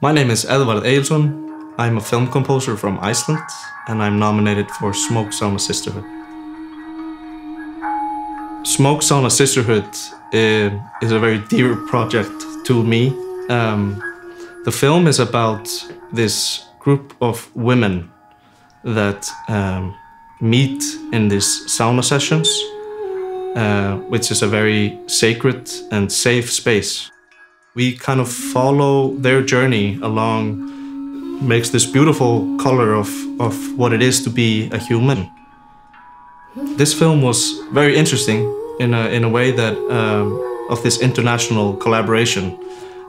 My name is Eðvarð Egilsson. I'm a film composer from Iceland and I'm nominated for Smoke Sauna Sisterhood. Smoke Sauna Sisterhood uh, is a very dear project to me. Um, the film is about this group of women that um, meet in these sauna sessions, uh, which is a very sacred and safe space. We kind of follow their journey along makes this beautiful color of, of what it is to be a human. This film was very interesting in a, in a way that um, of this international collaboration.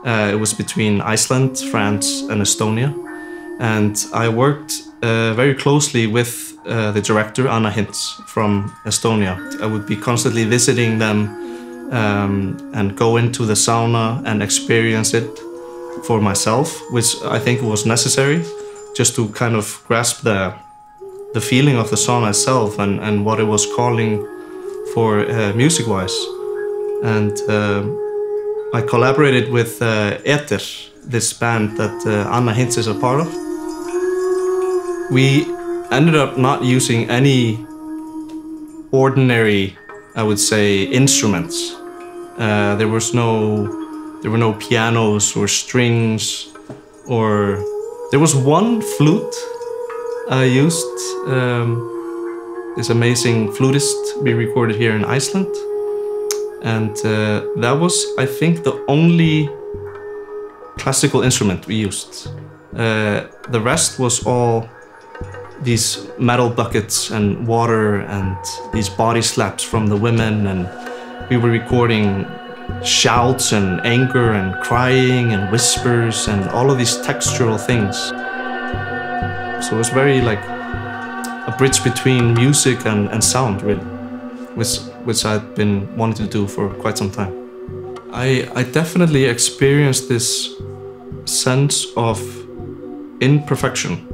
Uh, it was between Iceland, France, and Estonia. And I worked uh, very closely with uh, the director, Anna Hints, from Estonia. I would be constantly visiting them um, and go into the sauna and experience it for myself, which I think was necessary just to kind of grasp the the feeling of the song itself and, and what it was calling for uh, music wise. And uh, I collaborated with uh, Eeter, this band that uh, Anna Hints is a part of. We ended up not using any ordinary, I would say, instruments. Uh, there was no there were no pianos or strings, or there was one flute I used. Um, this amazing flutist we recorded here in Iceland, and uh, that was, I think, the only classical instrument we used. Uh, the rest was all these metal buckets and water and these body slaps from the women and we were recording shouts and anger and crying and whispers and all of these textural things. So it was very like a bridge between music and, and sound, really, which, which I've been wanting to do for quite some time. I, I definitely experienced this sense of imperfection,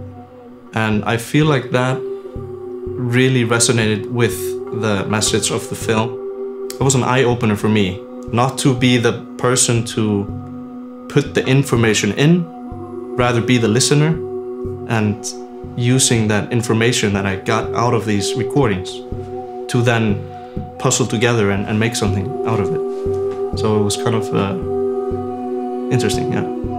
and I feel like that really resonated with the message of the film. It was an eye opener for me not to be the person to put the information in, rather be the listener and using that information that I got out of these recordings to then puzzle together and, and make something out of it. So it was kind of uh, interesting, yeah.